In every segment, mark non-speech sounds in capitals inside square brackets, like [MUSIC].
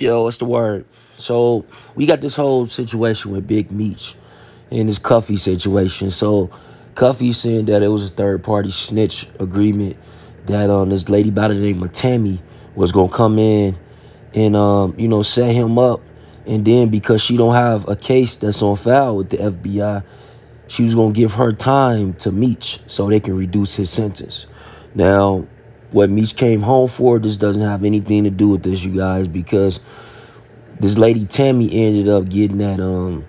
Yo, what's the word? So we got this whole situation with Big Meech and this Cuffy situation. So Cuffy saying that it was a third party snitch agreement that um this lady by the name of Tammy was gonna come in and um you know set him up and then because she don't have a case that's on file with the FBI, she was gonna give her time to Meech so they can reduce his sentence. Now what Meech came home for, this doesn't have anything to do with this, you guys, because this lady Tammy ended up getting that um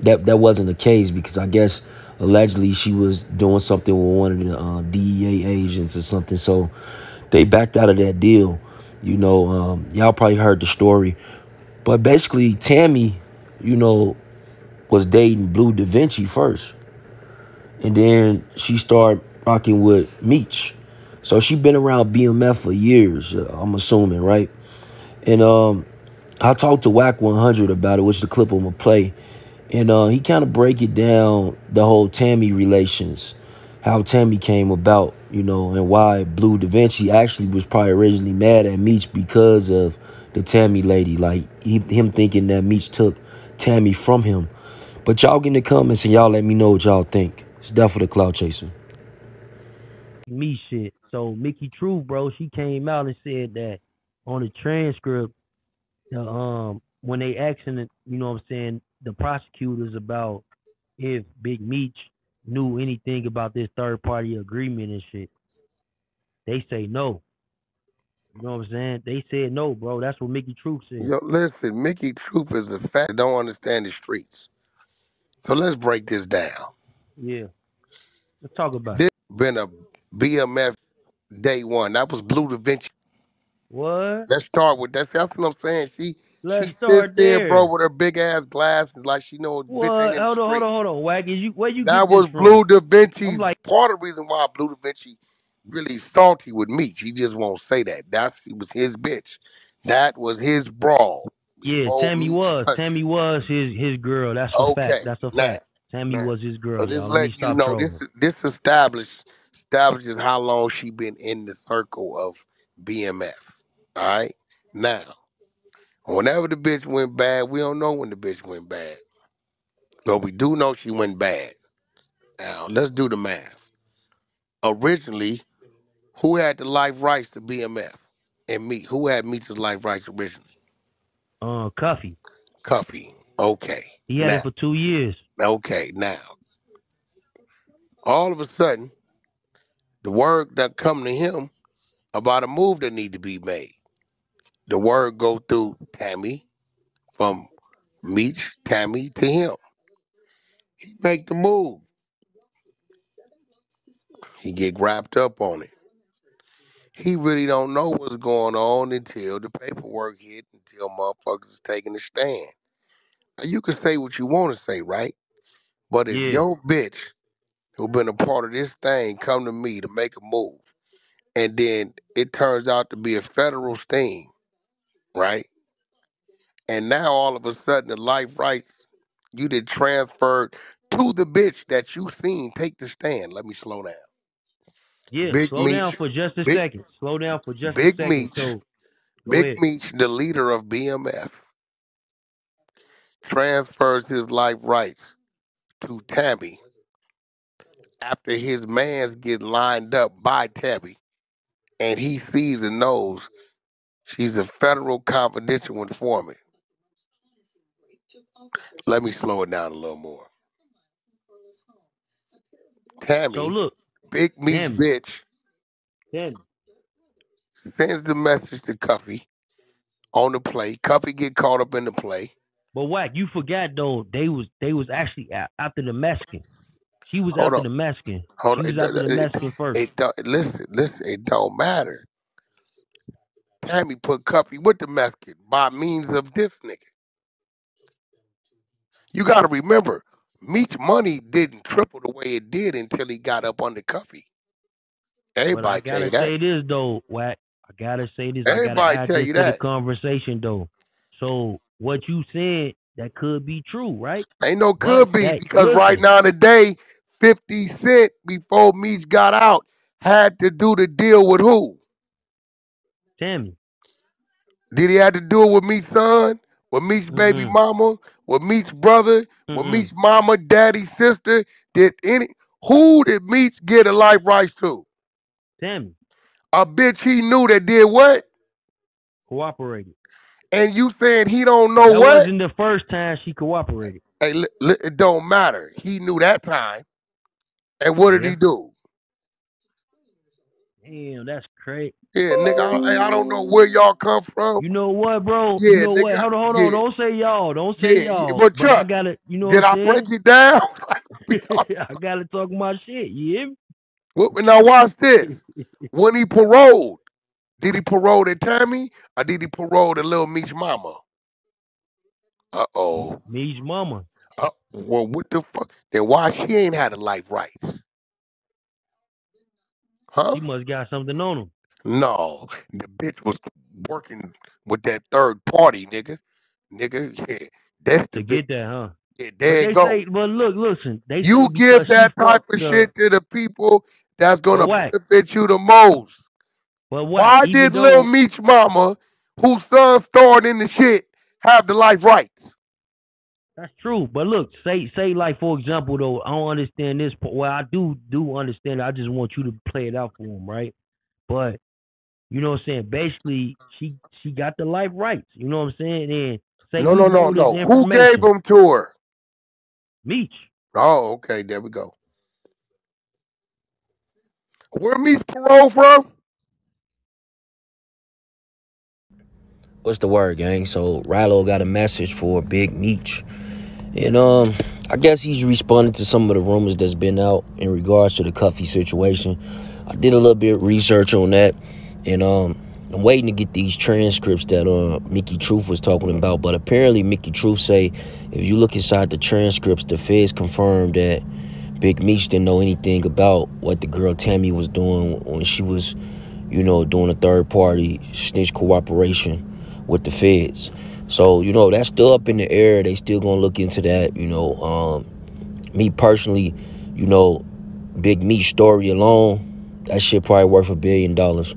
that that wasn't the case because I guess allegedly she was doing something with one of the uh, DEA agents or something. So they backed out of that deal. You know, um, y'all probably heard the story, but basically Tammy, you know, was dating Bleu DaVinci first, and then she started rocking with Meech. So she been around BMF for years, uh, I'm assuming, right? And um, I talked to Wack 100 about it, which the clip I'm gonna play, and uh, he kind of break it down the whole Tammy relations, how Tammy came about, you know, and why Bleu DaVinci actually was probably originally mad at Meech because of the Tammy lady, like he, him thinking that Meech took Tammy from him. But y'all get in the comments and y'all let me know what y'all think. It's definitely Clout Chaser. Me shit. So Mickey True, bro, she came out and said that on the transcript, the um when they asking it, you know what I'm saying, the prosecutors about if Big Meech knew anything about this third party agreement and shit. They say no. You know what I'm saying? They said no, bro. That's what Mickey True said. Yo, listen, Mickey Troop is a fat don't understand the streets. So let's break this down. Yeah. Let's talk about it. This been a BMF day one. That was Bleu DaVinci. What? Let's start with that. That's what I'm saying. She Let's she sits start there, bro, with her big ass glasses, like she know bitch ain't What? in the Hold on, hold street. on, hold on. Waggy, you where you That get this was from? Blue Da I'm like, part of the reason why Bleu DaVinci really salty with me. she just won't say that. That's he was his bitch. That was his brawl. yeah, Before Tammy Meech was. touched Tammy was his his girl. That's a Okay, fact. That's a now, fact. Tammy now. was his So girl, this y'all. Let me let you stop know trolling. this this established establishes how long she been in the circle of BMF. All right. Now, whenever the bitch went bad, we don't know when the bitch went bad, but we do know she went bad. Now let's do the math. Originally, who had the life rights to BMF and me? Who had Meech's life rights originally? Uh, Cuffy. Cuffy. Okay. He had Now, it for two years. okay. Now, all of a sudden, the word that come to him about a move that need to be made. The word go through Tammy from Meech, Tammy to him. He make the move. He get wrapped up on it. He really don't know what's going on until the paperwork hit, until motherfuckers is taking a stand. Now you can say what you want to say, right? But if Yeah. your bitch who been a part of this thing come to me to make a move, and then it turns out to be a federal sting, right? And now all of a sudden the life rights you did transferred to the bitch that you seen take the stand. Let me slow down. Yeah. Big Slow Meech, down for just a Big second. Slow down for just a second. Meech, So Big ahead. Meech, the leader of BMF, transfers his life rights to Tammy after his mans get lined up by Tammy, and he sees and knows she's a federal confidential informant. Let me slow it down a little more. So Tammy, look, Big Meech Tammy, bitch, Tammy. sends the message to Cuffy on the play. Cuffy get caught up in the play. But Wack, you forgot though. They was they was actually a- after the Mexican. She was Hold after on. the Mexican. Hold She on. was It, after the it, first. it don't, listen, listen, it don't matter. Tammy put Cuffy with the Mexican by means of this nigga. You gotta remember, Meech money didn't triple the way it did until he got up under Cuffy. But I Everybody tell gotta you say this though, Wack. I gotta say this. I gotta Everybody tell you to the conversation though. So what you said that could be true, right? Ain't no But could be that because right listen, now today, 50 Cent before Meech got out had to do the deal with who? Tammy. Did he have to do it with Meech's son? With Meech's baby Mm-mm. mama? With Meech's brother? With Mm-mm. Meech's mama, daddy, sister? Did any who did Meech get a life rights to? Tammy A bitch he knew that did what? cooperated. And you saying he don't know that what? wasn't the first time she cooperated. Hey, li- li- it don't matter. He knew that time. And what did Yeah. he do? Damn, that's crazy. Yeah, nigga, I, don't- hey, I don't know where y'all come from. You know what, bro? Yeah, you know nigga, what? Hold on, hold yeah. on. Don't say y'all. Don't say Yeah, y'all. but I Chuck, gotta, you know Did I what I'm break it down? [LAUGHS] [LAUGHS] I gotta talk my shit. You hear me? What- now watch this. [LAUGHS] When he paroled, did he parole to Tammy or did he parole to Little Meech Mama? Uh oh. Me's mama. Uh, well, what the fuck? Then why she ain't had a life rights? Huh? She must got something on him. No, the bitch was working with that third party, nigga. Nigga, yeah, that's the to bitch. get that, huh? Yeah, But there they you go. say, but look, listen, they You give that type of the- shit to the people that's gonna But benefit you the most. But what? Why did though, Lil Meech Mama, whose son starred in the shit, have the life rights? That's true. But look, say say like for example though, I don't understand this. part. Well, I do do understand. It. I just want you to play it out for him, right? But you know what I'm saying. Basically, she she got the life rights. You know what I'm saying? And say no, no, no, no. Who gave information. them to her? Meech. Oh, okay, there we go. Where Meech parole from? What's the word, gang? So Ralo got a message for Big Meech. And um, I guess he's responding to some of the rumors that's been out in regards to the Cuffy situation. I did a little bit of research on that, and um, I'm waiting to get these transcripts that uh Mickey Truth was talking about. But apparently, Mickey Truth say if you look inside the transcripts, the feds confirmed that Big Meech didn't know anything about what the girl Tammy was doing when she was, you know, doing a third party snitch cooperation with the feds. So, you know, that's still up in the air. They still gonna look into that. You know, um, me personally, you know, Big Meech story alone, that shit probably worth a billion dollars.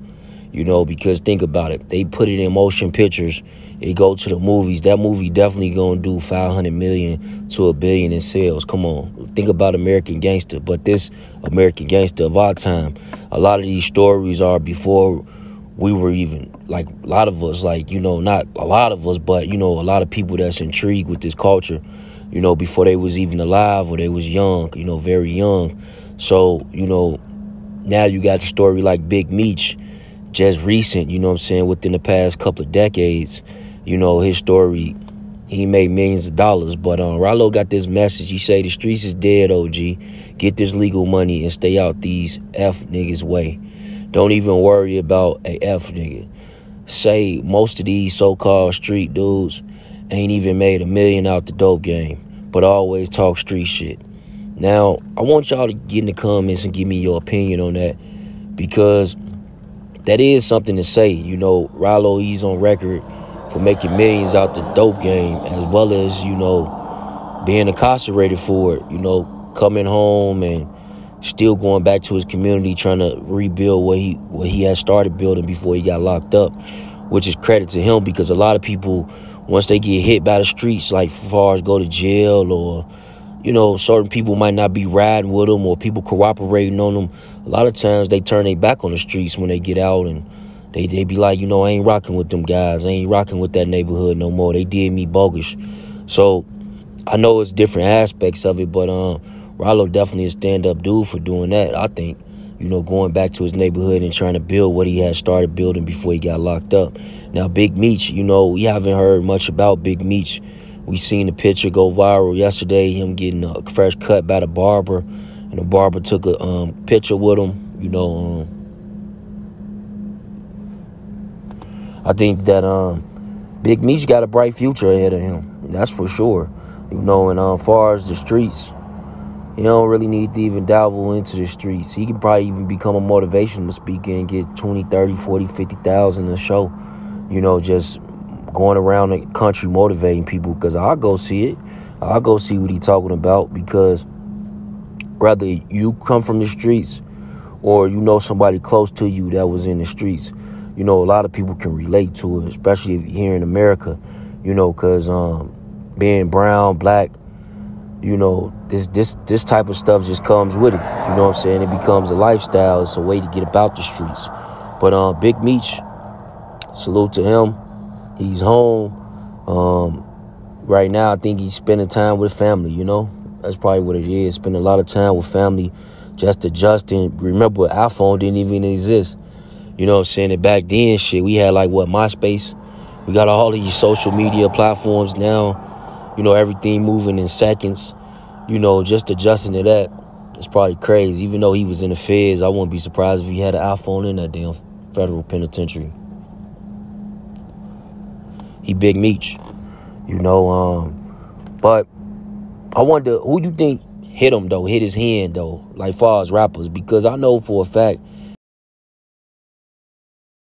You know, because think about it. They put it in motion pictures. It go to the movies. That movie definitely gonna do 500 million to a billion in sales. Come on. Think about American Gangster. But this American Gangster of our time, a lot of these stories are before we were even like a lot of us like you know not a lot of us but you know a lot of people that's intrigued with this culture you know before they was even alive or they was young you know very young. So you know now you got the story like big meech just recent you know what i'm saying within the past couple of decades. You know his story he made millions of dollars but um Ralo got this message. He say the streets is dead og get this legal money and stay out these f niggas way. Don't even worry about a F nigga. Say most of these so-called street dudes ain't even made a million out the dope game, but always talk street shit. Now, I want y'all to get in the comments and give me your opinion on that because that is something to say. You know, Ralo, he's on record for making millions out the dope game as well as, you know, being incarcerated for it, you know, coming home and still going back to his community trying to rebuild what he what he had started building before he got locked up which is credit to him because a lot of people once they get hit by the streets like far as go to jail or you know certain people might not be riding with them or people cooperating on them a lot of times they turn their back on the streets when they get out and they, they be like you know i ain't rocking with them guys. I ain't rocking with that neighborhood no more. They did me bogus. So i know it's different aspects of it but um Ralo definitely a stand-up dude for doing that. I think, you know, going back to his neighborhood and trying to build what he had started building before he got locked up. Now, Big Meech, you know, we haven't heard much about Big Meech. We seen the picture go viral yesterday, him getting a fresh cut by the barber, and the barber took a um, picture with him. You know, um, I think that um, Big Meech got a bright future ahead of him. That's for sure. You know, and uh, as far as the streets, he don't really need to even dabble into the streets. He can probably even become a motivational speaker and get 20, 30, 40, 50,000 a show. You know, just going around the country motivating people because I'll go see it. I'll go see what he talking about because whether you come from the streets or you know somebody close to you that was in the streets, you know, a lot of people can relate to it, especially here in America, you know, because um, being brown, black, you know, this this this type of stuff just comes with it. You know what I'm saying? It becomes a lifestyle. It's a way to get about the streets. But uh, Big Meech, salute to him. He's home. Um, right now, I think he's spending time with family. You know, that's probably what it is. Spending a lot of time with family, just adjusting. Remember, iPhone didn't even exist. You know what I'm saying? And back then, shit, we had like what MySpace. We got all these social media platforms now. You know, everything moving in seconds. You know, just adjusting to that. It's probably crazy. Even though he was in the feds, I wouldn't be surprised if he had an iPhone in that damn federal penitentiary. He big Meech. You know, um, but I wonder who you think hit him though, hit his hand though, like far as rappers, because I know for a fact